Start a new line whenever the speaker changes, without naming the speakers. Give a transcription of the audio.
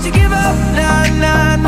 Don't you give up, nah, nah, nah,